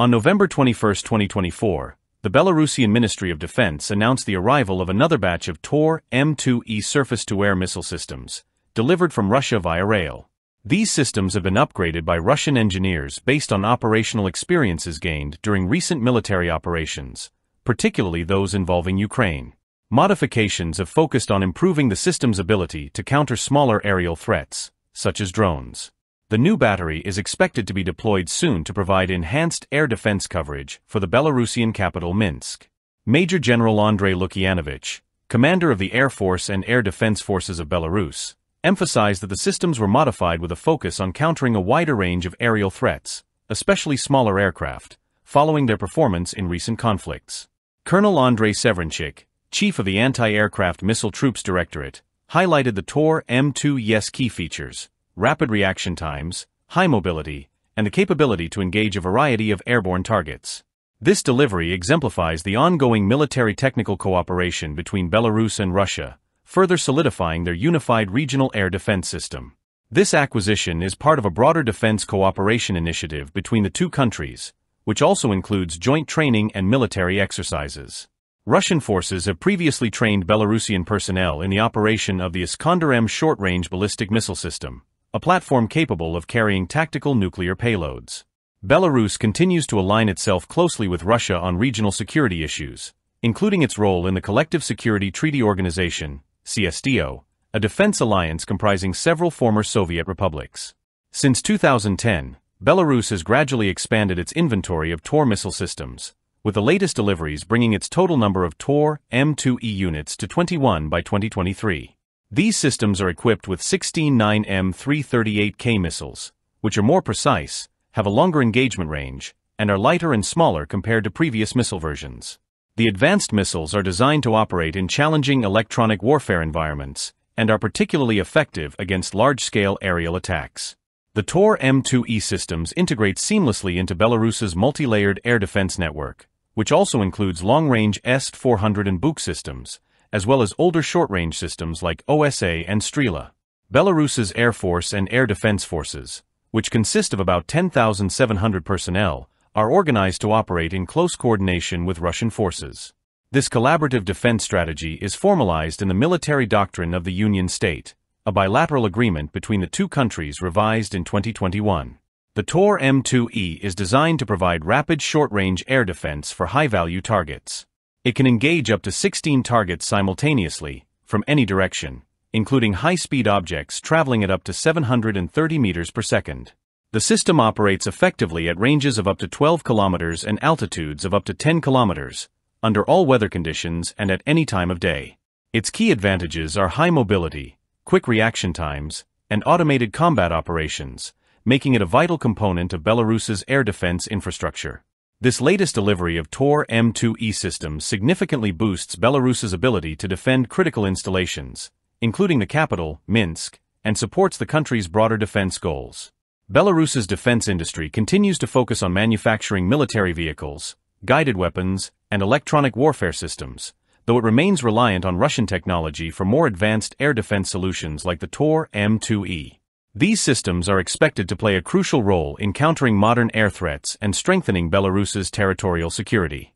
On November 21, 2024, the Belarusian Ministry of Defense announced the arrival of another batch of Tor M2E surface-to-air missile systems, delivered from Russia via rail. These systems have been upgraded by Russian engineers based on operational experiences gained during recent military operations, particularly those involving Ukraine. Modifications have focused on improving the system's ability to counter smaller aerial threats, such as drones. The new battery is expected to be deployed soon to provide enhanced air defense coverage for the Belarusian capital Minsk. Major General Andrei Lukyanovich, commander of the Air Force and Air Defense Forces of Belarus, emphasized that the systems were modified with a focus on countering a wider range of aerial threats, especially smaller aircraft, following their performance in recent conflicts. Colonel Andrei Severnchik, chief of the Anti-Aircraft Missile Troops Directorate, highlighted the Tor M2E's key features, rapid reaction times, high mobility, and the capability to engage a variety of airborne targets. This delivery exemplifies the ongoing military technical cooperation between Belarus and Russia, further solidifying their unified regional air defense system. This acquisition is part of a broader defense cooperation initiative between the two countries, which also includes joint training and military exercises. Russian forces have previously trained Belarusian personnel in the operation of the Iskander-M short-range ballistic missile system, a platform capable of carrying tactical nuclear payloads. Belarus continues to align itself closely with Russia on regional security issues, including its role in the Collective Security Treaty Organization, CSTO, a defense alliance comprising several former Soviet republics. Since 2010, Belarus has gradually expanded its inventory of Tor missile systems, with the latest deliveries bringing its total number of Tor M2E units to 21 by 2023. These systems are equipped with 16 9M338K missiles, which are more precise, have a longer engagement range, and are lighter and smaller compared to previous missile versions. The advanced missiles are designed to operate in challenging electronic warfare environments and are particularly effective against large-scale aerial attacks. The Tor M2E systems integrate seamlessly into Belarus's multi-layered air defense network, which also includes long-range S-400 and Buk systems, as well as older short-range systems like OSA and Strela. Belarus's Air Force and Air Defense Forces, which consist of about 10,700 personnel, are organized to operate in close coordination with Russian forces. This collaborative defense strategy is formalized in the military doctrine of the Union State, a bilateral agreement between the two countries revised in 2021. The Tor M2E is designed to provide rapid short-range air defense for high-value targets. It can engage up to 16 targets simultaneously, from any direction, including high-speed objects traveling at up to 730 meters per second. The system operates effectively at ranges of up to 12 kilometers and altitudes of up to 10 kilometers, under all weather conditions and at any time of day. Its key advantages are high mobility, quick reaction times, and automated combat operations, making it a vital component of Belarus's air defense infrastructure. This latest delivery of Tor M2E systems significantly boosts Belarus's ability to defend critical installations, including the capital, Minsk, and supports the country's broader defense goals. Belarus's defense industry continues to focus on manufacturing military vehicles, guided weapons, and electronic warfare systems, though it remains reliant on Russian technology for more advanced air defense solutions like the Tor M2E. These systems are expected to play a crucial role in countering modern air threats and strengthening Belarus's territorial security.